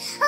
Oh,